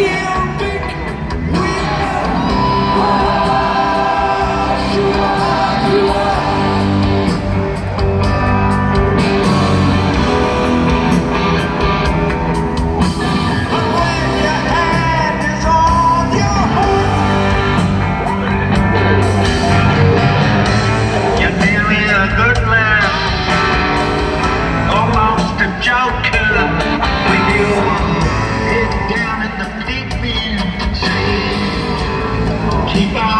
you. Deepa